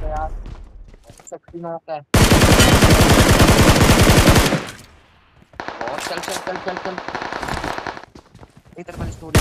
तो यार sexy knock है। चल चल चल चल चल। इधर पर स्टोरी